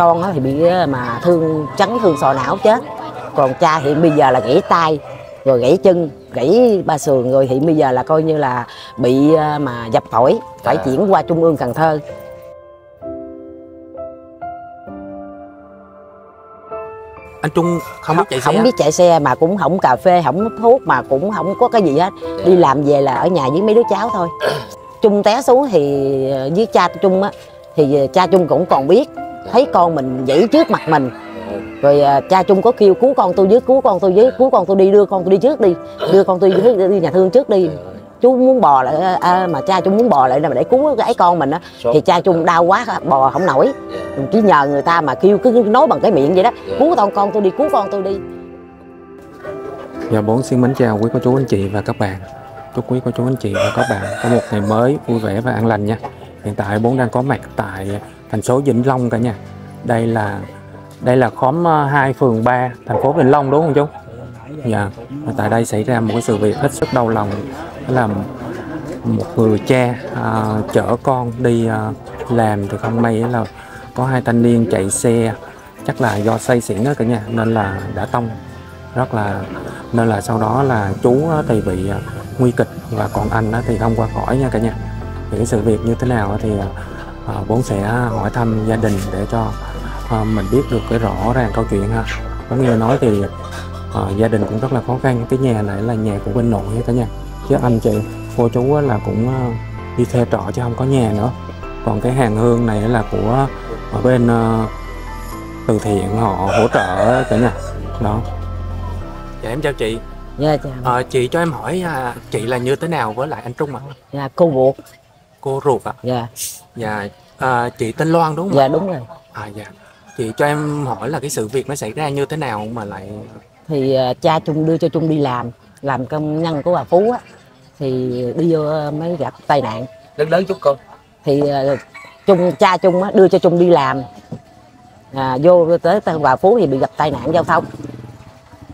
con thì bị ờ, mà thương chấn thương sọ não chết. Còn cha hiện bây giờ là gãy tay rồi gãy chân gãy ba sườn rồi hiện bây giờ là coi như là bị ờ, mà dập phổi phải À. chuyển qua trung ương cần thơ. Anh Trung không biết chạy xe không biết chạy xe mà cũng không cà phê không hút thuốc mà cũng không có cái gì hết. Đi làm về là ở nhà với mấy đứa cháu thôi. Trung té xuống thì ờ, với cha Trung á thì cha Trung cũng còn biết thấy con mình dãy trước mặt mình. Rồi à, cha chung có kêu cứu con tôi với cứu con tôi với cứu con tôi đi đưa con tôi đi trước đi đưa con tôi đi, đi nhà thương trước đi. Chú muốn bò lại à, à mà cha chung muốn bò lại là để cứu cái con mình á thì cha chung đau quá bò không nổi. Chỉ nhờ người ta mà kêu cứ nói bằng cái miệng vậy đó cứu con con tôi đi cứu con tôi đi. Dạ bốn xin mến chào quý cô chú anh chị và các bạn. Chúc quý cô chú anh chị và các bạn có một ngày mới vui vẻ và an lành nha. Hiện tại bốn đang có mặt tại thành phố Vĩnh Long cả nhà Đây là đây là khóm ờ, 2 phường 3 thành phố Vĩnh Long đúng không chú? Dạ. Và Tại đây xảy ra một cái sự việc hết sức đau lòng. Đó là một người cha à, chở con đi à, làm thì không may là có hai thanh niên chạy xe chắc là do say xỉn đó cả nhà nên là đã tông. Rất là nên là sau đó là chú thì bị nguy kịch và còn anh thì không qua khỏi nha cả nhà thì cái sự việc như thế nào thì à, vốn sẽ hỏi thăm gia đình để cho à, mình biết được cái rõ ràng câu chuyện ha. Có nghe nói thì à, gia đình cũng rất là khó khăn. Cái nhà này là nhà của bên nội hết cả nhà chứ anh chị cô chú là cũng à, đi thuê trọ chứ không có nhà nữa. Còn cái hàng hương này là của ở bên à, từ thiện họ hỗ trợ cả nhà. Đó. Dạ em chào chị. Dạ chào Ờ, chị cho em hỏi à, chị là như thế nào với lại anh Trung ạ? dạ cô ruột Cô ruột ạ? dạ. Dạ, à, chị tên Loan đúng không? dạ đúng rồi. À dạ. Chị cho em hỏi là cái sự việc nó xảy ra như thế nào mà lại thì à, cha Trung đưa cho Trung đi làm làm công nhân của bà Phú á. Thì đi vô à, mới gặp tai nạn. Lớn lớn chút con. Thì à, Trung cha Trung á, đưa cho Trung đi làm. À, vô tới tới bà Phú thì bị gặp tai nạn giao thông.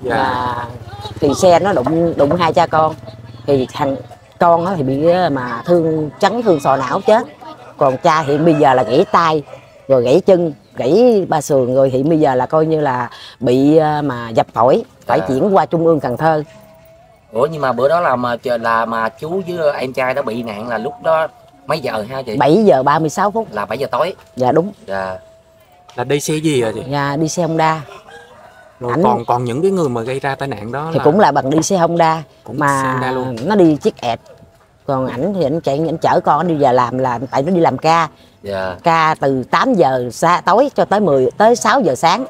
Dạ. Và thì xe nó đụng đụng hai cha con. Thì thằng con á thì bị mà thương chấn thương sọ não chết. Còn cha hiện bây giờ là gãy tay rồi gãy chân gãy ba sườn rồi hiện bây giờ là coi như là bị mà dập phổi phải À. chuyển qua trung ương cần thơ. Ủa nhưng mà bữa đó là mà là mà chú với em trai đó bị nạn là lúc đó mấy giờ ha chị? 7 giờ 36 phút. Là 7 giờ tối. Dạ đúng. Dạ. Là đi xe gì à chị? nhà đi xe Honda Rồi Ảnh- còn còn những cái người mà gây ra tai nạn đó thì là cũng là bằng đi xe Honda cũng xe mà Honda luôn. nó đi chiếc ẹt còn ảnh thì ảnh chạy ảnh chở con đi giờ làm là tại nó đi làm ca dạ ca từ 8 giờ xa tối cho tới 10 tới 6 giờ sáng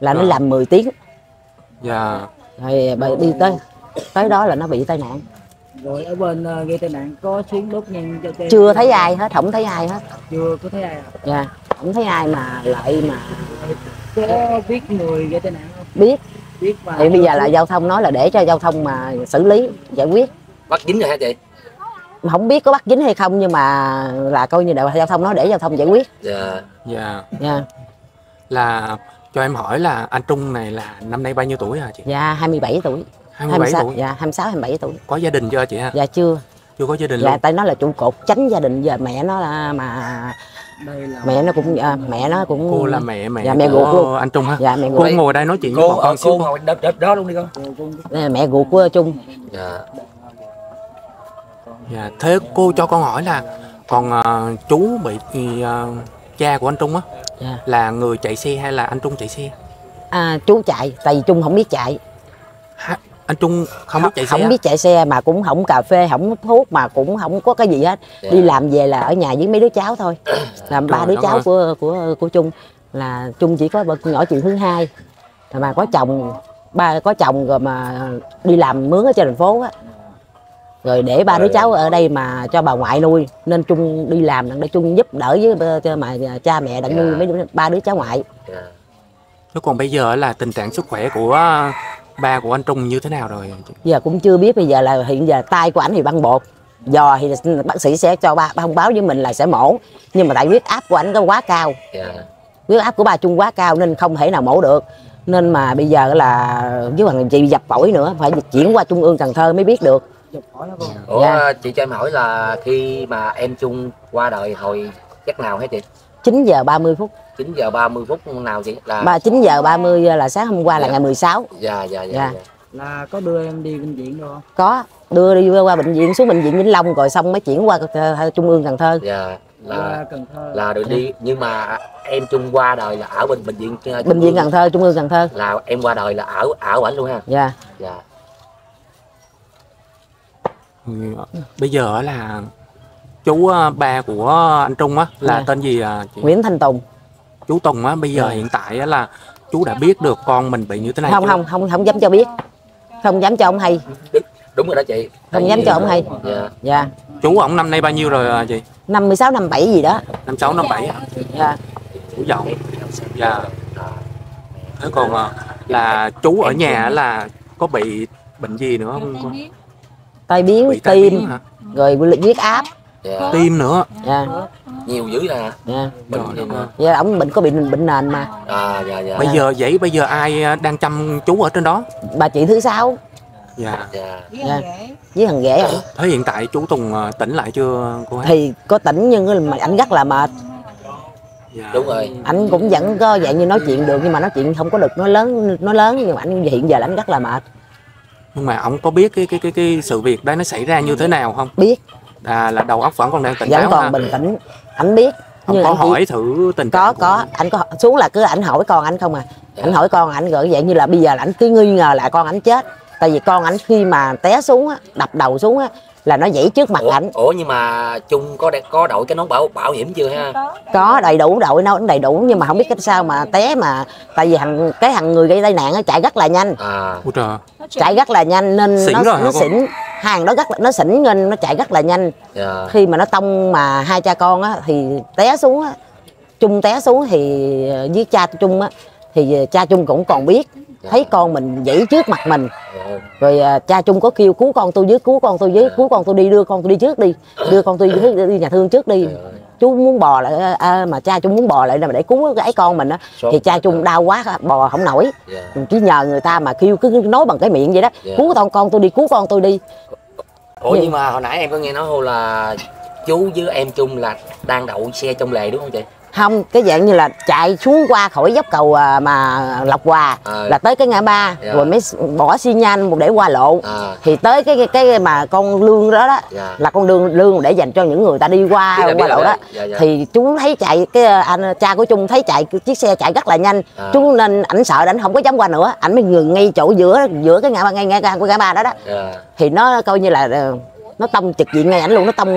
là nó Ờ. làm 10 tiếng Dạ. rồi bà đi tới tới đó là nó bị tai nạn rồi ở bên ờ, gây tai nạn có xuống đốt nhang cho cây chưa thấy ai hết không thấy ai hết chưa có thấy ai à? dạ không thấy ai mà lại mà có biết người gây tai nạn không? Biết. Biết mà. Thì bây giờ là giao thông nói là để cho giao thông mà xử lý giải quyết. Bắt dính rồi ha chị? Mà không biết có bắt dính hay không nhưng mà là coi như đội giao thông nói để giao thông giải quyết. Dạ. Dạ. nha Là cho em hỏi là anh Trung này là năm nay bao nhiêu tuổi hả chị? dạ 27 tuổi. 27 26 tuổi. dạ 26 27 tuổi. Có gia đình chưa chị ha? dạ chưa. Chưa có gia đình dạ luôn. tại nó là trụ cột tránh gia đình giờ mẹ nó là mà là mẹ nó cũng à, mẹ nó cũng Cô là mẹ mẹ, Dạ, mẹ của luôn. anh Trung ha? dạ mẹ Cô ruột ngồi đây nói chuyện với cô ờ, con xíu. cô ngồi đập đập đó luôn đi con mẹ ruột của Trung dạ Dạ. Thế cô cho con hỏi là còn ờ, chú bị ờ, cha của anh Trung á dạ. là người chạy xe hay là anh Trung chạy xe? à, chú chạy tại vì Trung không biết chạy anh Trung không biết chạy xe không biết chạy xe mà cũng không cà phê không hút thuốc mà cũng không có cái gì hết. Dạ. đi làm về là ở nhà với mấy đứa cháu thôi. Làm ba đứa cháu ơi. của của của Trung. Là Trung chỉ có nhỏ chuyện thứ hai. Mà có chồng ba có chồng rồi mà đi làm mướn ở trên thành phố á. Rồi để ba đứa Rồi. cháu ở đây mà cho bà ngoại nuôi. Nên Trung đi làm để Trung giúp đỡ với cho mà cha mẹ đặng nuôi Dạ. mấy đứa, ba đứa cháu ngoại. Dạ. Thế còn bây giờ là tình trạng sức khỏe của ba của anh Trung như thế nào rồi? chị? giờ cũng chưa biết bây giờ là hiện giờ tay của ảnh thì băng bột. Giò thì bác sĩ sẽ cho ba thông báo với mình là sẽ mổ. Nhưng mà tại huyết áp của ảnh có quá cao. Dạ. Huyết áp của ba Trung quá cao nên không thể nào mổ được. Nên mà bây giờ là với hoàng chị dập phổi nữa phải chuyển qua trung ương Cần Thơ mới biết được. Nó ủa Dạ. chị cho em hỏi là khi mà em chung qua đời hồi chắc nào hả chị? 9 giờ 30 phút 9 giờ 30 phút nào chị là ba 9 giờ 30 là sáng hôm qua là Dạ. ngày 16 dạ dạ dạ, Dạ. dạ. là có đưa em đi bệnh viện đâu không? Có đưa đi qua bệnh viện xuống bệnh viện Vĩnh Long rồi xong mới chuyển qua trung ương Cần Thơ. Dạ là là Cần Thơ. là được đi nhưng mà em chung qua đời là ở bệnh bệnh viện ờ, bệnh viện Cần Thơ trung ương Cần Thơ. Là em qua đời là ở ở ảnh luôn ha. Dạ. Dạ. Ừ, bây giờ là chú ờ, ba của anh Trung á là Dạ. tên gì à chị? Nguyễn Thanh Tùng chú Tùng á bây giờ Dạ. hiện tại á là chú đã biết được con mình bị như thế này không chưa? không không không dám cho biết. Không dám cho ông hay. Đúng rồi đó chị. Không dám cho ông hay. Dạ. Dạ. Chú ổng năm nay bao nhiêu rồi à, chị? 56 57 gì đó. Năm sáu năm bảy dạ. Chú giọng. Dạ. À, thế còn à, là chú ở nhà á là có bị bệnh gì nữa không con? tai biến bị tai biến tim hả? rồi huyết áp dạ. Tim nữa. Dạ. Nhiều dữ nè. Dạ. Bệnh Trời dạ ông bệnh có bị bệnh nền mà. À dạ dạ. Bây giờ vậy bây giờ ai à, đang chăm chú ở trên đó? Bà chị thứ sáu. Dạ. Dạ. Dạ. Với thằng ghẻ ổng thế hiện tại chú Tùng à, tỉnh lại chưa cô ấy thì có tỉnh nhưng mà anh rất là mệt. Dạ. đúng rồi. Anh cũng vẫn có dạng như nói chuyện được nhưng mà nói chuyện không có được nói lớn nói lớn nhưng mà anh hiện giờ là anh rất là mệt. Nhưng mà ông có biết cái cái cái cái sự việc đấy nó xảy ra như thế nào không? Biết à, là đầu óc vẫn còn đang tỉnh vẫn táo còn ha? bình tĩnh. Anh biết ông nhưng có hỏi thử tình có có. anh. Có xuống là cứ ảnh hỏi con anh không à. Ảnh hỏi con anh gọi dạng như là bây giờ là anh cứ nghi ngờ là con anh chết. Tại vì con anh khi mà té xuống á đập đầu xuống á là nó dãy trước mặt ảnh. ủa nhưng mà chung có đe- có đội cái nón bảo bảo hiểm chưa ha? Có đầy đủ đội nó đầy đủ nhưng mà không biết cái sao mà té mà tại vì thằng cái thằng người gây tai nạn á chạy rất là nhanh. À. Trời. Chạy rất là nhanh nên Xỉn nó rồi nó xỉn hàng đó rất là nó xỉn nên nó chạy rất là nhanh. Dạ. Khi mà nó tông mà hai cha con á thì té xuống á. Chung té xuống thì ờ, với cha chung á. Thì ờ, cha chung cũng còn biết. Thấy con mình dãy trước mặt mình. Dạ. rồi ờ, cha chung có kêu cứu con tôi với cứu con tôi với cứu con tôi đi đưa con tôi đi trước đi. Đưa con tôi đi, đi nhà thương trước đi. Chú muốn bò lại à, mà cha chung muốn bò lại để cứu cái con mình á thì cha chung đau quá bò không nổi. Dạ. Chỉ nhờ người ta mà kêu cứ nói bằng cái miệng vậy đó. Dạ. cứu con con tôi đi cứu con tôi đi. Ủa nhưng mà hồi nãy em có nghe nói hô là chú với em chung là đang đậu xe trong lề đúng không chị không cái dạng như là chạy xuống qua khỏi dốc cầu à, mà lộc hòa À. là tới cái ngã ba Dạ. rồi mới bỏ xi nhan một để qua lộ. À. Thì tới cái cái, cái mà con lương đó đó dạ. là con đường lương để dành cho những người ta đi qua Biết rồi, biết qua lộ rồi. đó. Dạ, dạ. thì chú thấy chạy cái à, anh cha của trung thấy chạy chiếc xe chạy rất là nhanh. À. chú nên ảnh sợ ảnh không có dám qua nữa ảnh mới ngừng ngay chỗ giữa giữa cái ngã ba ngay ngay cái ngã ba đó đó. Dạ. Thì nó coi như là ờ, nó tông trực diện ngay ảnh luôn nó tông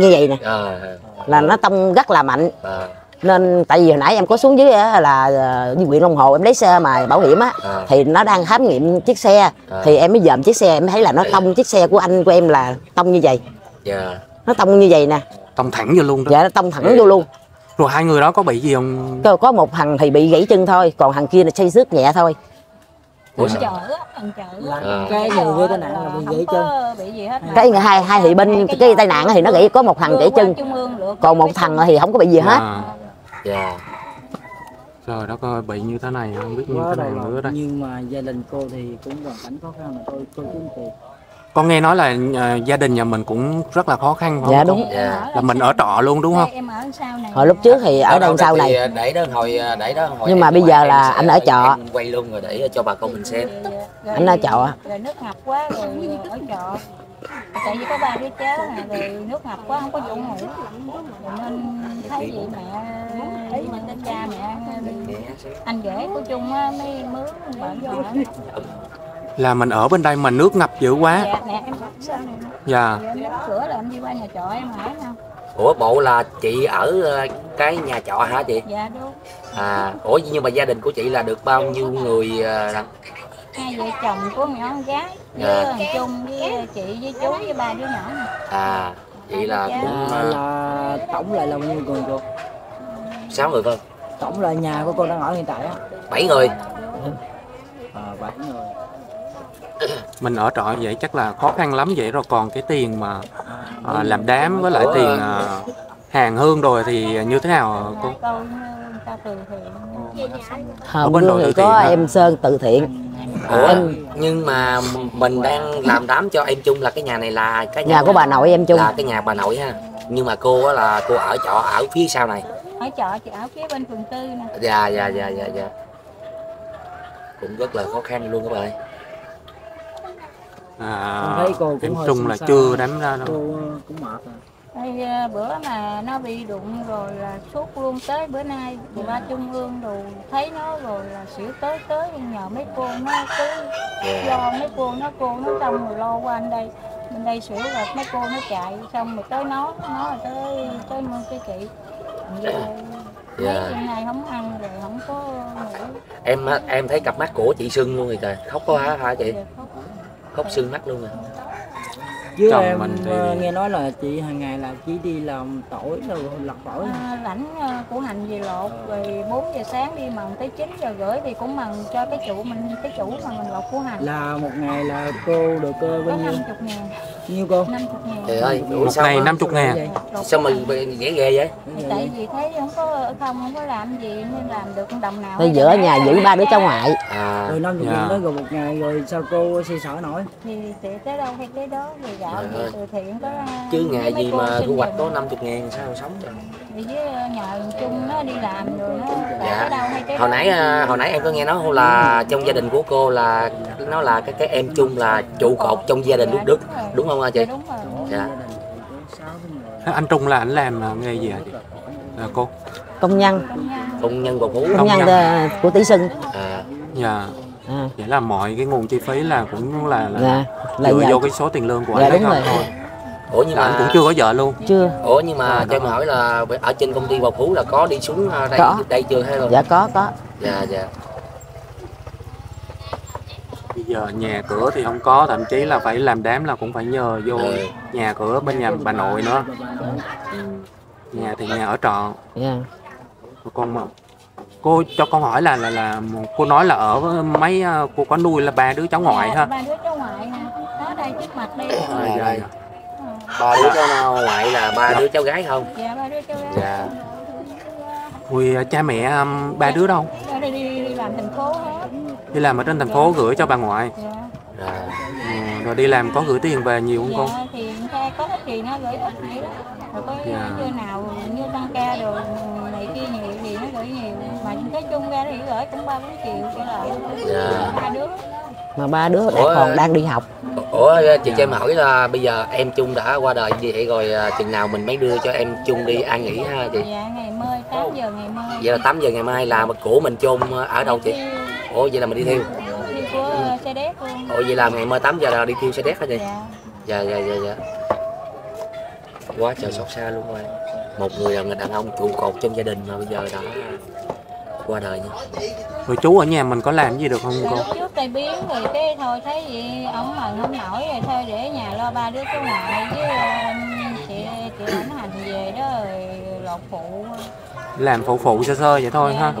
như vậy nè. À là nó tông rất là mạnh. À nên tại vì hồi nãy em có xuống dưới á, là ờ, như huyện Long Hồ em lấy xe mà bảo hiểm á À. thì nó đang khám nghiệm chiếc xe. À. thì em mới dòm chiếc xe em thấy là nó tông chiếc xe của anh của em là tông như vậy. Dạ. Nó tông như vậy nè. Tông thẳng vô luôn đó. Dạ nó tông thẳng vô luôn. Rồi hai người đó có bị gì không? Có, có một thằng thì bị gãy chân thôi còn thằng kia là xây xước nhẹ thôi. Ủa chở sao á, thằng chở À. cái người gây tai nạn là bị gãy chân. có bị gì hết cái hai hai thì bên cái tai nạn thì nó gãy có một thằng gãy chân. còn một thằng thì không có bị gì hết. À, dạ trời đất ơi bị như thế này không biết như thế nào nữa đây nhưng mà gia đình cô thì cũng hoàn cảnh khó khăn là tôi tôi cũng tiền con nghe nói là à, gia đình nhà mình cũng rất là khó khăn phải Dạ, không đúng. con? Dạ. là mình ở trọ luôn đúng không em ở sau này hồi lúc trước thì ở Đâu, sau thì, này à, để đó hồi à, để đó hồi Nhưng mà bây giờ là anh ở trọ. quay luôn rồi để cho bà con mình xem Anh ở trọ. rồi nước ngập quá rồi ở trọ tại vì có ba đứa cháu nè rồi nước ngập quá không có chỗ ngủ. Rồi nên thấy vậy mẹ mình cha mẹ anh rể của trung á mới mướn cho ảnh là mình ở bên đây mà nước ngập dữ quá. Dạ nè em sao này? Nè. dạ cửa là em đi qua nhà trọ em không? Ủa bộ là chị ở ờ, cái nhà trọ hả chị? Dạ đúng. À ủa nhưng mà gia đình của chị là được bao nhiêu người ờ, hai vợ chồng của nhỏ con gái với Dạ. thằng Trung với chị với chú với ba đứa nhỏ này. à chị là cũng là, ờ, là tổng lại là bao nhiêu người cô? Sáu người vâng tổng lại nhà của cô đang ở hiện tại á? Bảy người. À, bảy người. Mình ở trọ vậy chắc là khó khăn lắm vậy rồi còn cái tiền mà à, làm đám với lại tiền à, hàng hương rồi thì như thế nào cô? câu như người ta từ thiện hôm bên đội thiện có hả? em sơn từ thiện. Ủa Em- nhưng mà mình đang làm đám cho em chung là cái nhà này là cái nhà của bà nội em chung. Là cái nhà bà nội ha. Nhưng mà cô á là cô ở trọ ở phía sau này. Ở chợ chị ở phía bên phường tư nè. Dạ dạ dạ dạ dạ. Cũng rất là khó khăn luôn các bạn à, thấy cô cũng em trung là xa. chưa đánh ra đâu. Cô cũng mệt rồi Đây, à, bữa mà nó bị đụng rồi là suốt luôn tới bữa nay thì ba trung ương đồ thấy nó rồi là xỉu tới tới nhờ mấy cô nó cứ dạ lo mấy cô nó cô nó xong rồi lo qua anh đây bên đây xỉu rồi mấy cô nó chạy xong rồi tới nó nó rồi tới tới mương cái chị Dạ. chuyện này không ăn rồi không có ngủ. Em em thấy cặp mắt của chị sưng luôn rồi trời khóc quá hả, hả chị giờ khóc. sưng mắt luôn à chứ Chồng em mình thì- ờ, nghe nói là chị hàng ngày là chỉ đi làm tỏi rồi lặt tỏi À, rảnh à, củ hành về lột rồi 4 giờ sáng đi mần tới 9 giờ rưỡi thì cũng mần cho cái chủ mình cái chủ mà mình lột củ hành. Là một ngày là cô được ờ, có bao nhiêu? 50 ngàn. Nhiêu cô? 50 ngàn. Trời ơi ủa một sao ngày mà- 50 ngàn. Sao mình dễ ghê vậy? Thì tại vì thấy không có không không có làm gì nên làm được đồng nào thì giữa ở nhà giữ ba đứa cháu ngoại. À. Rồi năm chục Dạ. ngàn đó rồi một ngày rồi sao cô xoay sở nổi? Thì sẽ tới đâu hay tới đó rồi gạo Trời ơi. từ thiện có ra chứ ngày mấy gì cô mà xin thu hoạch giùm. có 50 ngàn sao sống thì với nhờ chung nó đi làm rồi nó Dạ. đâu hay tới hồi đó. nãy à, hồi nãy em có nghe nói là trong gia đình của cô là nó là cái cái em chung là trụ cột trong gia đình Dạ, Đức Đức rồi. đúng không hả chị Dạ, đúng rồi dạ anh Trung là anh làm nghề gì hả chị à, cô công nhân Công nhân. công nhân bầu phú công nhân nhân. ờ, của tỷ sưng à dạ à, vậy là mọi cái nguồn chi phí là cũng là, là dạ, là dựa nhờ vô cái số tiền lương của Dạ, anh đấy đúng không? rồi. thôi. Ủa nhưng là anh mà cũng chưa có vợ luôn. Chưa. Ủa nhưng mà À, cho em hỏi là ở trên công ty bầu phú là có đi xuống à, đây Có. đây chưa hay rồi dạ có có. Dạ dạ. Bây giờ nhà cửa thì không có thậm chí là phải làm đám là cũng phải nhờ vô Ừ. nhà cửa bên nhà bà nội nữa. Ừ. nhà thì nhà ở trọ. Dạ. con mà cô cho con hỏi là là là cô nói là ở mấy à, cô có nuôi là ba đứa cháu ngoại Dạ, ha? ba đứa cháu ngoại nè. Đó đây trước mặt đây. À, dạ, dạ. ba đứa cháu ngoại là ba đứa cháu gái không? Dạ ba đứa cháu gái. Dạ. Ui, cha mẹ um, ba đứa đâu? Ở đây đi, đi làm thành phố hết. Đi làm ở trên thành phố gửi cho bà ngoại. Dạ. Rồi ừ, rồi đi làm có gửi tiền về nhiều không dạ ta có cái kỳ nó gửi ít vậy đó. Rồi có Dạ. như nào như tăng ca rồi này kia nhiều thì nó gửi nhiều mà nói chung ra thì gửi cũng ba bốn triệu trở lại Dạ. ba đứa. Mà ba đứa Ủa, còn đang đi học. ủa chị cho em hỏi là bây giờ em chung đã qua đời như vậy rồi à, chừng nào mình mới đưa cho em chung đi an nghỉ ha chị? Dạ ngày mơi 8 giờ ngày mơi vậy là 8 giờ ngày mai là của mình chôn ở đâu chị? Ủa vậy là mình đi thiêu đi của xe đét luôn. Ủa vậy là ngày mai 8 giờ là đi thiêu xe đét hả chị? Dạ dạ dạ dạ dạ. Quá trời xót xa luôn rồi. Một người là người đàn ông trụ cột trong gia đình mà bây giờ đã qua đời nha. Rồi chú ở nhà mình có làm gì được không cô? Trước tay biến rồi cái thôi thấy vậy ổng mà không nổi rồi thôi để nhà lo ba đứa cháu ngoại với ờ, chị chị ổng hành về đó rồi lột phụ. Làm phụ phụ sơ sơ vậy thôi Dạ, ha.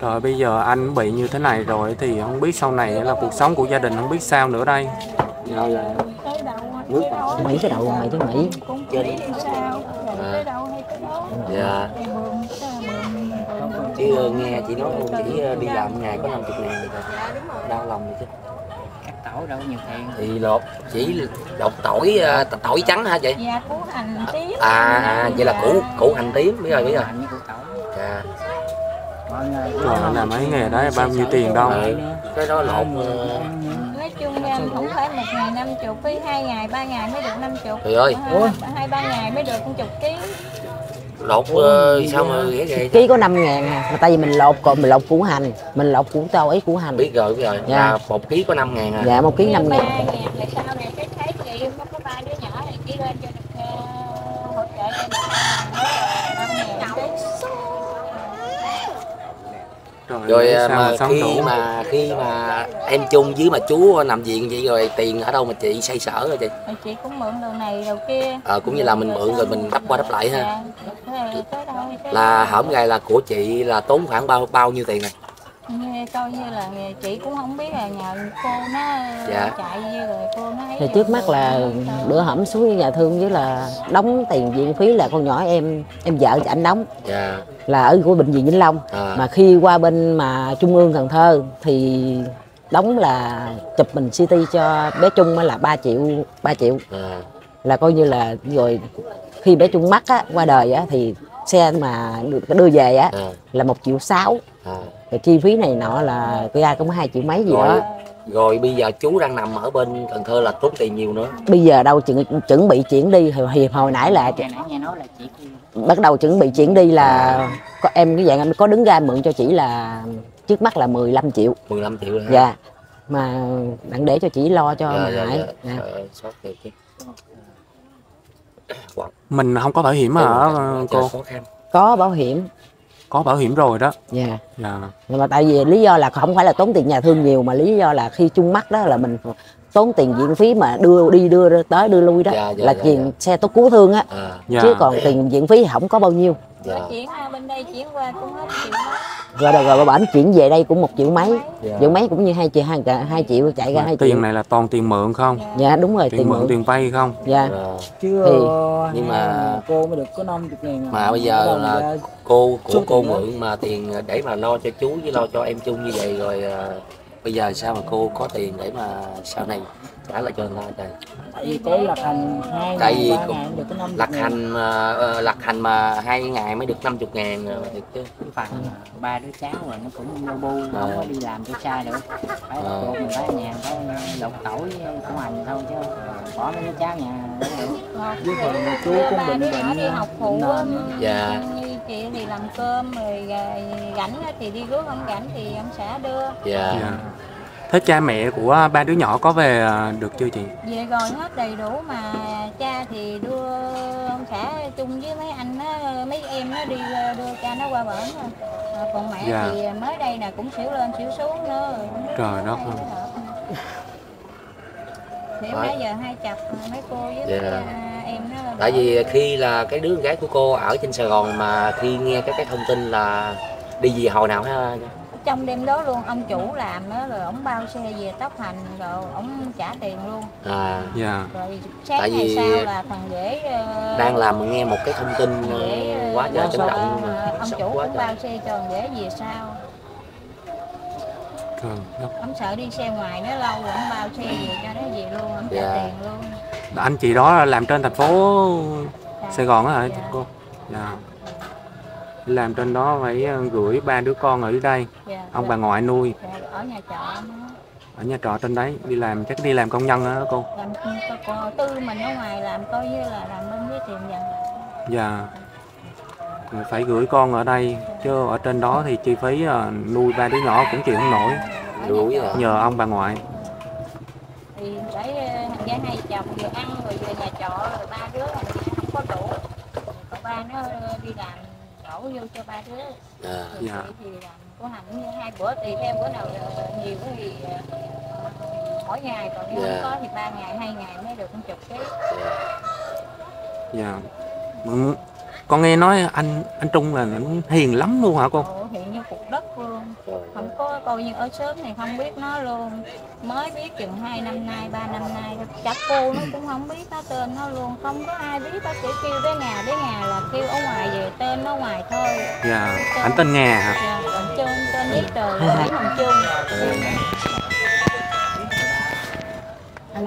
rồi bây giờ anh bị như thế này rồi thì không biết sau này là cuộc sống của gia đình không biết sao nữa đây tới đâu Nước tới đâu Mỹ cái đầu mày tới Mỹ. Rồi À. tới đâu hay tới đó dạ. Chứ ờ, nghe chị nói chỉ ờ, đi làm ngày có 50 ngàn vậy thôi. Đau lòng vậy chứ. Cắt tỏi đâu nhiều tiền. Thì lột chỉ lột tỏi ờ, tỏi trắng hả chị? Dạ củ hành tím. À, à vậy là củ củ hành tím biết rồi biết rồi. Hành với củ tỏi. Dạ. Ơi, làm mấy nghề đó bao nhiêu tiền đâu. Ừ, cái đó lột nói chung ra không phải một ngày năm chục với hai ngày ba ngày mới được năm chục. Trời ơi. Hai ba ngày mới được một chục ký. Lột ờ, sao mà ghê ghê ký có 5 ngàn à. mà tại vì mình lột còn mình lột củ hành. Mình lột củ tàu ấy củ hành. Biết rồi biết rồi. Dạ. là một ký có 5 ngàn à. Dạ một ký 5 ba ngàn Rồi ơi, à, sao mà mà sống khi đủ. mà khi mà em chung với mà chú nằm viện vậy rồi tiền ở đâu mà chị xoay sở rồi chị? Rồi chị cũng mượn đầu này đầu kia. Ờ, cũng như là mình mượn rồi mình đắp qua đắp lại ha. Dạ rồi là hổm gài là của chị là tốn khoảng bao bao nhiêu tiền này coi như là chị cũng không biết là nhờ cô nó Dạ. chạy như rồi cô nó ấy thì trước mắt là bữa hổm xuống nhà thương với là đóng tiền viện phí là con nhỏ em em vợ cho anh đóng. Dạ. Là ở của bệnh viện Vĩnh Long. À, mà khi qua bên mà trung ương Cần Thơ thì đóng là chụp mình CT cho bé Trung á là 3 triệu 3 triệu. À, là coi như là rồi khi bé Trung mắc á, qua đời á, thì xe mà được đưa về á à, là một triệu sáu. À. rồi chi phí này nọ là ra cũng hai triệu mấy gì rồi đó. rồi bây giờ chú đang nằm ở bên Cần Thơ là tốn tiền nhiều nữa. Bây giờ đâu chuẩn, chuẩn bị chuyển đi hồi, hồi, hồi nãy là Hồi nãy nghe nói là chị bắt đầu chuẩn bị chuyển đi là có em cái dạng em có đứng ra mượn cho chị là trước mắt là 15 triệu. 15 triệu rồi dạ mà đặng để cho chị lo cho dạ, dạ, dạ. Dạ. Wow. mình không có bảo hiểm hả cô? khó khăn có bảo hiểm có bảo hiểm rồi đó. Dạ. Dạ. Nhưng mà tại vì lý do là không phải là tốn tiền nhà thương nhiều mà lý do là khi chung mắt đó là mình tốn tiền viện phí mà đưa đi đưa tới đưa lui đó Dạ, dạ, là dạ, tiền dạ. xe tốt cứu thương á. À, dạ. Chứ còn tiền viện phí không có bao nhiêu. Dạ, chuyển qua bên đây chuyển qua cũng hết rồi rồi, rồi bển chuyển về đây cũng một triệu mấy. Dạ. triệu mấy cũng như hai triệu hai, hai triệu chạy ra Mà hai triệu. tiền này là toàn tiền mượn không? Dạ đúng rồi tiền, tiền mượn mượn. tiền vay không? Dạ. Rồi. chưa Thì- nhưng mà- cô mới được có 50 ngàn à. Mà bây giờ là- cô của cô mượn mà tiền để mà lo cho chú với lo cho em chung như vậy rồi à, bây giờ sao mà cô có tiền để mà sau này trả lại cho người ta trời lạc hành hai Tại ngày vì cũng được 50 lạc ngàn. hành mà ờ, lạc hành mà hai ngày mới được 50 ngàn rồi được chứ cái phần ba đứa cháu rồi nó cũng bu bu À. không có đi làm cho sai được phải À. cô mình phải ở nhà phải lột tỏi với củ hành thôi chứ bỏ mấy đứa cháu nhà Với phần mà chú cũng bệnh bệnh đi học phụ. Dạ. như chị thì làm cơm rồi rảnh á thì đi rước không rảnh thì ông xã đưa dạ dạ thế cha mẹ của ba đứa nhỏ có về à, được chưa chị về rồi hết đầy đủ mà cha thì đưa ông xã chung với mấy anh á mấy em nó đi ờ, đưa cha nó qua bển rồi à, còn mẹ Dạ. thì mới đây nè cũng xỉu lên xỉu xuống nữa Trời đất ơi. đó. thì bây giờ hai cặp mấy cô với Dạ. mấy, à, em nó tại vì khi là cái đứa con gái của cô ở trên Sài Gòn mà khi nghe các cái thông tin là đi về hồi nào ha trong đêm đó luôn. Ông chủ làm đó rồi ông bao xe về tóc hành rồi ông trả tiền luôn. À. Dạ. Rồi sáng Tại ngày vì sau là thằng rể ờ, đang làm mà nghe một cái thông tin thằng ờ, rể ờ, quá trời ờ, chấn động ờ, ông chủ cũng trời. bao xe cho thằng rể về sau. Đất. ông sợ đi xe ngoài nó lâu rồi ông bao xe về cho nó về luôn ông trả Dạ. tiền luôn. Anh chị đó làm trên thành phố Sài Gòn á hả? Dạ. cô. Dạ làm trên đó phải ờ, gửi ba đứa con ở đây. Dạ, ông dạ, bà ngoại nuôi. Dạ, ở nhà trọ nó. Ở nhà trọ trên đấy đi làm chắc đi làm công nhân á cô. Làm co- tư mình ở ngoài làm coi như là làm bên với tiền dần dạ. Phải gửi con ở đây chứ ở trên đó thì chi phí ờ, nuôi ba đứa nhỏ cũng chịu không nổi. Đuổi rồi. Nhờ ông bà ngoại. Thì phải ờ, thành ra hai chồng vừa ăn rồi về nhà trọ rồi ba đứa không có đủ. Cậu ba nó ờ, đi làm đổ vô cho ba đứa. À, rồi Dạ. thì làm hạnh như hai bữa tùy theo bữa nào nhiều thì ờ, mỗi ngày còn nếu Dạ. không có thì ba ngày hai ngày mới được chục ký dạ. Ừ, con nghe nói anh anh Trung là hiền lắm luôn hả cô Ồ, hiện như cục đất luôn trời không có coi như ở sớm này không biết nó luôn. Mới biết chừng hai năm nay ba năm nay. Chắc cô nó cũng không biết nó tên nó luôn. Không có ai biết bác sĩ kêu tới nhà tới nhà là kêu ở ngoài về tên nó ngoài thôi. Dạ ảnh tên Nga hả? Dạ, còn chân tên giấy tờ là Hồng Trung.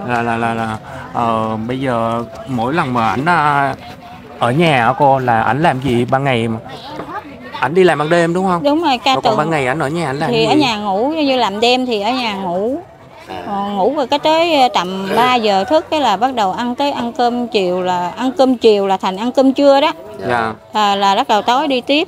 Là là là, là. Ờ, bây giờ mỗi lần mà ảnh à, ở nhà cô là ảnh làm gì ban ngày mà ảnh đi làm ban đêm đúng không? Đúng rồi ca còn ban ngày ảnh ở nhà ảnh làm thì gì ở nhà ngủ như làm đêm thì ở nhà ngủ. À, Ờ, ngủ rồi cái tới tầm 3 giờ thức cái là bắt đầu ăn tới ăn cơm chiều là ăn cơm chiều là thành ăn cơm trưa đó. Dạ. À, là bắt đầu tối đi tiếp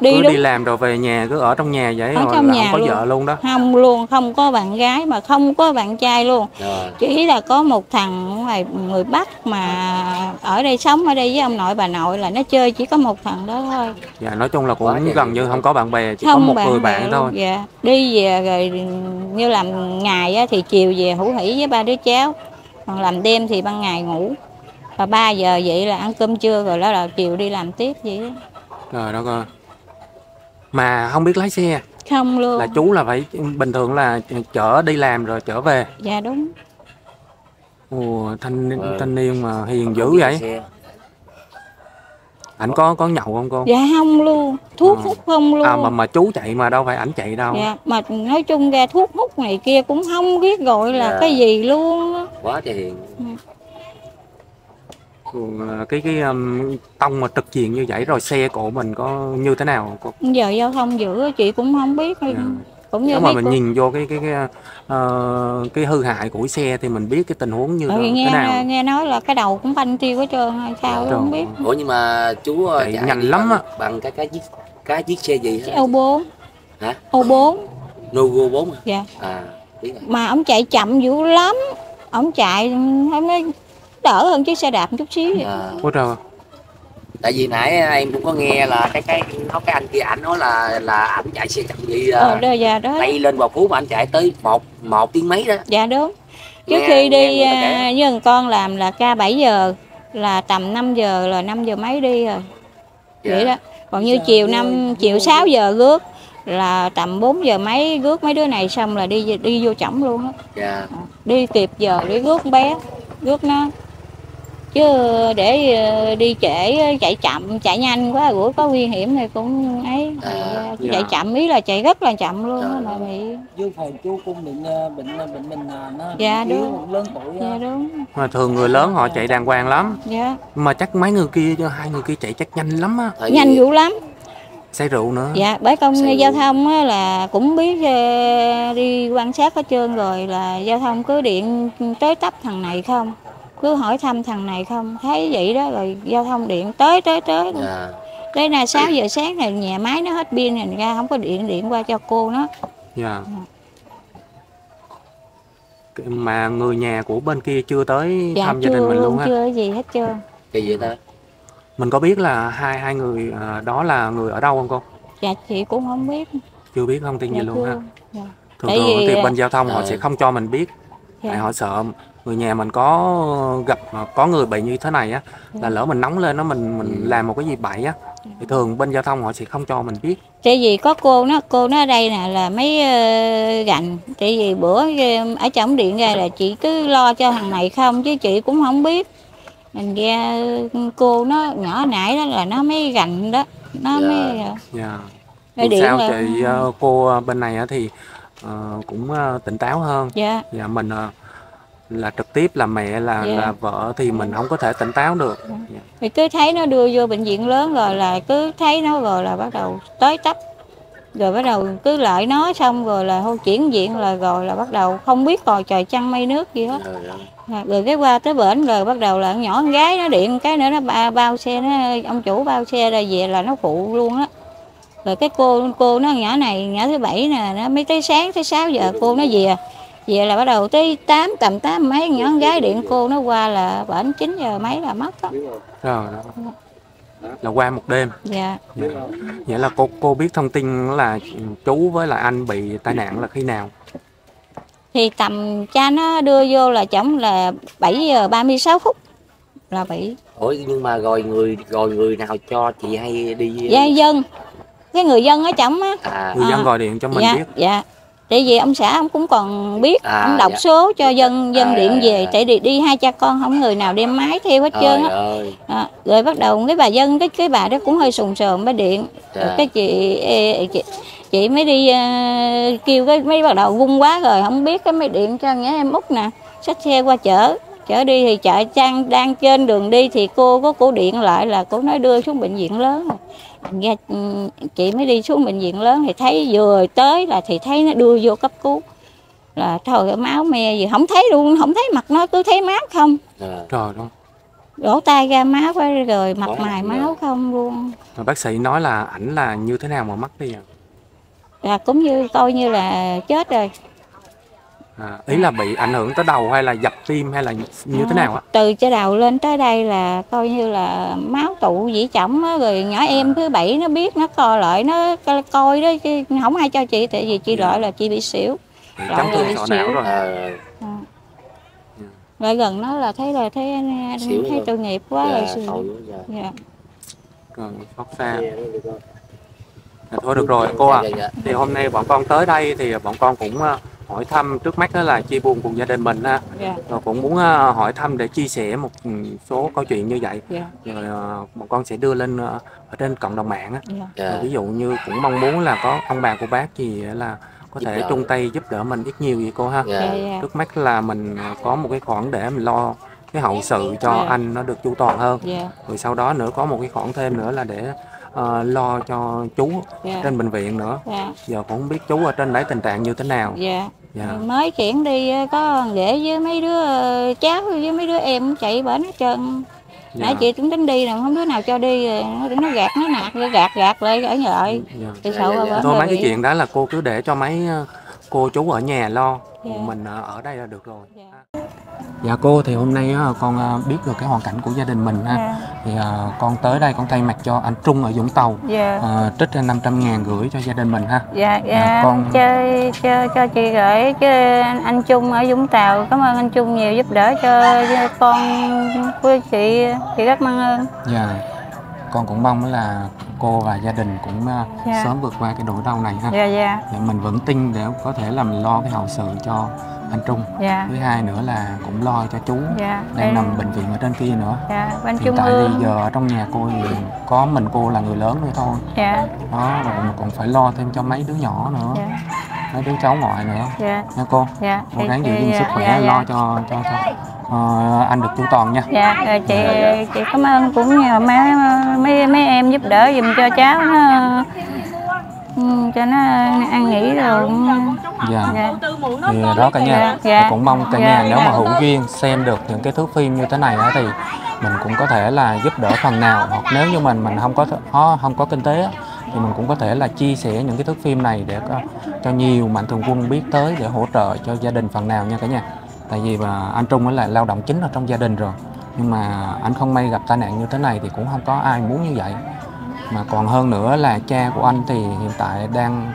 đi cứ đúng. đi làm rồi về nhà cứ ở trong nhà vậy Ở rồi trong là nhà không có luôn. vợ luôn đó. Không luôn không có bạn gái mà không có bạn trai luôn. Rồi. Chỉ là có một thằng ngoài người Bắc mà ở đây sống ở đây với ông nội bà nội là nó chơi chỉ có một thằng đó thôi. Dạ nói chung là cũng gần như không có bạn bè chỉ không có một bạn người bạn luôn. thôi. dạ. Đi về rồi như làm ngày á, thì chiều về hữu hỉ với ba đứa cháu. Còn làm đêm thì ban ngày ngủ. Và 3 giờ vậy là ăn cơm trưa rồi đó là chiều đi làm tiếp vậy đó. trời đất ơi mà không biết lái xe không luôn. Là chú là phải bình thường là chở đi làm rồi trở về? Dạ đúng. Ồ, thanh Vâng. thanh niên mà hiền dữ vậy? xe. ảnh có có nhậu không cô? Dạ không luôn. Thuốc Ờ. hút không luôn. À mà mà chú chạy mà đâu phải ảnh chạy đâu. Dạ mà nói chung ra thuốc hút này kia cũng không biết gọi là Dạ. cái gì luôn quá trời hiền. Ờ, cái cái um, tông mà trực diện như vậy rồi xe của mình có như thế nào? Có, giờ giao thông dữ chị cũng không biết. Dạ. cũng như nếu mà mình cô- nhìn vô cái cái cái, ờ, cái hư hại của xe thì mình biết cái tình huống như Ừ, thế nghe nào. nghe nói là cái đầu cũng phanh tiêu hết trơn hay sao Trời không biết. Ủa nhưng mà chú ờ, Chạy chạy nhanh lắm bằng, á. bằng cái cái chiếc cái chiếc xe gì hả? Ô 4 hả? Ô 4 Nogo 4 à? dạ. À mà ông chạy chậm dữ lắm. Ông chạy không nói đỡ hơn chiếc xe đạp một chút xíu. Vậy. à, Ôi trời. Tại vì nãy em cũng có nghe là cái cái nó cái anh kia ảnh nói là là ảnh chạy xe chậm gì ờ à, đó dạ đó. bay lên vào phú mà anh chạy tới một một tiếng mấy đó. Dạ đúng. Trước Nghe- khi nghe đi à, với thằng con làm là ca 7 giờ là tầm 5 giờ là 5 giờ mấy đi rồi. Vậy đó. Còn như chiều năm chiều 6 giờ rước là tầm 4 giờ mấy rước mấy đứa này xong là đi đi vô chổng luôn á. Dạ. Đi kịp giờ để rước con bé rước nó chứ để ờ, đi trễ chạy chậm chạy nhanh quá rủi có nguy hiểm thì cũng ấy À, Thì, dạ. chạy chậm ý là chạy rất là chậm luôn á Trời mà bị với phần chú cũng bệnh ờ, bệnh bệnh mình à, nó Dạ, yếu, đúng. lớn tuổi dạ đúng. Mà thường người lớn họ chạy đàng hoàng lắm. Dạ. Mà chắc mấy người kia cho hai người kia chạy chắc nhanh lắm á. Tại nhanh dữ lắm. Say rượu nữa. Dạ bởi công Xe giao rượu. thông á, là cũng biết ờ, đi quan sát hết trơn rồi là giao thông cứ điện tới tấp thằng này không cứ hỏi thăm thằng này không thấy vậy đó rồi giao thông điện tới tới tới luôn. dạ Đây là 6 giờ sáng này nhà máy nó hết pin thành ra không có điện điện qua cho cô nó. dạ Cái- mà người nhà của bên kia chưa tới Dạ thăm gia chưa đình mình luôn ha chưa gì hết trơn. cái gì ta mình có biết là hai hai người à, đó là người ở đâu không cô Dạ chị cũng không biết. chưa biết thông tin Dạ gì luôn ha chưa. Dạ. thường Tại thường vì, thì à, bên giao thông họ ờ. sẽ không cho mình biết tại Dạ. họ sợ người nhà mình có gặp có người bị như thế này á Dạ. là lỡ mình nóng lên nó mình mình Ừ. làm một cái gì bậy á thì thường bên giao thông họ sẽ không cho mình biết Tại vì có cô nó cô nó ở đây nè là mấy ờ, gành. Tại vì bữa ờ, ở trong điện ra là chị cứ lo cho thằng này không chứ chị cũng không biết. Mình ra cô nó nhỏ nãy đó là nó mới gành đó. Nó Dạ. mới dạ Rồi Dù điện sao là- chị ờ, cô bên này thì ờ, cũng ờ, tỉnh táo hơn dạ dạ mình ờ, là trực tiếp là mẹ là Dạ. là vợ thì mình không có thể tỉnh táo được Dạ. thì cứ thấy nó đưa vô bệnh viện lớn rồi là cứ thấy nó rồi là bắt đầu tới tấp rồi bắt đầu cứ lợi nó xong rồi là hô chuyển viện là rồi là bắt đầu không biết còn trời trăng mây nước gì hết Rồi, rồi. À, rồi cái qua tới bển rồi bắt đầu là nhỏ con gái nó điện cái nữa nó ba, bao xe nó ông chủ bao xe ra về là nó phụ luôn á rồi cái cô cô nó nhỏ này nhỏ thứ bảy nè nó mới tới sáng tới 6 giờ cô nó về về là bắt đầu tới 8 tầm 8 mấy con nhỏ con gái điện cô nó qua là bển 9 giờ mấy là mất á. Rồi đó. là qua một đêm. Dạ. Dạ. vậy là cô cô biết thông tin là chú với lại anh bị tai nạn là khi nào? Thì tầm cha nó đưa vô là chổng là 7 giờ 36 phút là bị. Ủa nhưng mà rồi người rồi người nào cho chị hay đi? Gia dân. Cái người dân ở chổng á. À. Người dân gọi điện cho mình dạ biết. dạ tại vì ông xã ông cũng còn biết À, ông đọc dạ. số cho dân dân À, điện dạ, về dạ. tại đi, đi hai cha con không người nào đem máy theo hết trơn trời á à, rồi bắt đầu cái bà dân cái cái bà đó cũng hơi sùng sờm mới điện rồi Dạ. cái chị, ê, chị chị mới đi ờ, kêu cái mấy bắt đầu vung quá rồi không biết cái mới điện cho nghĩa em út nè xách xe qua chở chở đi thì chợ trang đang trên đường đi thì cô có cô điện lại là cô nói đưa xuống bệnh viện lớn ra ừ, chị mới đi xuống bệnh viện lớn thì thấy vừa tới là thì thấy nó đưa vô cấp cứu. Là thôi máu me gì không thấy luôn không thấy mặt nó cứ thấy máu không. À, trời đó đổ tay ra máu quá rồi mặt mày máu không luôn. Rồi bác sĩ nói là ảnh là như thế nào mà mất đi à? là cũng như coi như là chết rồi à ý là bị ảnh hưởng tới đầu hay là dập tim hay là như thế nào á từ trên đầu lên tới đây là coi như là máu tụ dĩ chỏng á rồi nhỏ em thứ bảy nó biết nó coi lại nó co- coi đó chứ không ai cho chị tại vì chị Dạ. gọi là chị bị xỉu Rồi, chấn thương bị sọ xỉu. não rồi à, rồi gần nó là thấy là thấy Xỉu thấy rồi. tội nghiệp quá rồi dạ, xỉu tội quá, dạ. dạ. rồi xót xa Dạ, thôi được rồi cô à Dạ, dạ, dạ. thì hôm nay bọn con tới đây thì bọn con cũng ờ, hỏi thăm trước mắt đó là chia buồn cùng gia đình mình ha Dạ. rồi cũng muốn ờ, hỏi thăm để chia sẻ một ừ, số câu chuyện như vậy Dạ. rồi ờ, bọn con sẽ đưa lên ờ, ở trên cộng đồng mạng á Dạ. Rồi ví dụ như cũng mong muốn là có ông bà cô bác gì là có Giúp thể đỡ. chung tay giúp đỡ mình ít nhiều gì cô ha Dạ. Dạ, dạ. trước mắt là mình có một cái khoản để mình lo cái hậu sự cho Dạ. anh nó được chu toàn hơn dạ rồi sau đó nữa có một cái khoản thêm nữa là để ờ, lo cho chú dạ. trên bệnh viện nữa. Dạ. Giờ cũng không biết chú ở trên đấy tình trạng như thế nào. Dạ. Dạ. Mới chuyển đi ờ, có để với mấy đứa ờ, cháu với mấy đứa em chạy bển hết trơn. Dạ, nãy chị cũng tính đi nè không đứa nào cho đi rồi nó, nó gạt nó nạt nó gạt gạt lại ở lại dạ. thì sợ qua bển thôi mấy cái chuyện đó là cô cứ để cho mấy cô chú ở nhà lo. Dạ. mình ở đây là được rồi. Dạ. Dạ cô thì hôm nay á, con ờ, biết được cái hoàn cảnh của gia đình mình ha. Dạ. Thì ờ, con tới đây con thay mặt cho anh Trung ở Vũng Tàu dạ. ờ, trích ra 500 ngàn gửi cho gia đình mình ha. Dạ Dạ, dạ. con- cho, cho cho chị gửi chứ anh, Trung ở Vũng Tàu. Cảm ơn anh Trung nhiều giúp đỡ cho, cho con của chị chị rất mang ơn. Dạ, con cũng mong là cô và gia đình cũng ờ, Dạ. sớm vượt qua cái nỗi đau này ha. dạ dạ Dạ, mình vẫn tin để có thể làm lo cái hậu sự cho anh Trung. dạ Thứ hai nữa là cũng lo cho chú dạ đang Em- nằm bệnh viện ở trên kia nữa. dạ bên Hiện tại thì giờ ở trong nhà cô thì có mình cô là người lớn nữa thôi. dạ Đó, rồi còn phải lo thêm cho mấy đứa nhỏ nữa, dạ mấy đứa cháu ngoại nữa. dạ Nha cô. dạ Cố gắng giữ gìn dạ, sức khỏe, dạ, lo cho cho cho ờ, anh được chu toàn nha. dạ rồi chị chị cảm ơn cũng nhờ mấy mấy mấy em giúp đỡ giùm cho cháu nó ừ, cho nó ăn nghỉ rồi cũng- Dạ. dạ thì đó cả nhà Dạ, dạ. thì cũng mong cả Dạ, nhà nếu dạ. mà hữu duyên xem được những cái thước phim như thế này thì mình cũng có thể là giúp đỡ phần nào hoặc nếu như mình mình không có không có kinh tế thì mình cũng có thể là chia sẻ những cái thước phim này để cho nhiều mạnh thường quân biết tới để hỗ trợ cho gia đình phần nào nha cả nhà tại vì mà anh Trung ấy là lao động chính ở trong gia đình rồi. Nhưng mà anh không may gặp tai nạn như thế này thì cũng không có ai muốn như vậy. Mà còn hơn nữa là cha của anh thì hiện tại đang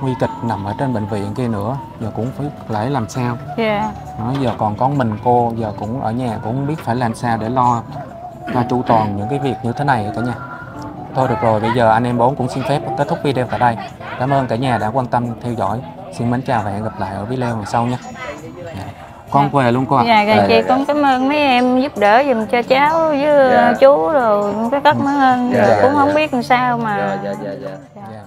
nguy kịch nằm ở trên bệnh viện kia nữa. Giờ cũng phải lấy làm sao. Dạ đó, giờ còn có mình cô giờ cũng ở nhà cũng không biết phải làm sao để lo lo chu toàn những cái việc như thế này cả nhà. Thôi được rồi bây giờ anh em bốn cũng xin phép kết thúc video tại đây. Cảm ơn cả nhà đã quan tâm theo dõi. Xin mến chào và hẹn gặp lại ở video sau nha Dạ. con về luôn cô ạ dạ rồi chị cũng cảm ơn mấy em giúp đỡ giùm cho cháu với chú rồi rất rất cảm ơn Dạ, dạ, cũng không dạ. biết làm sao mà dạ dạ dạ dạ Dạ.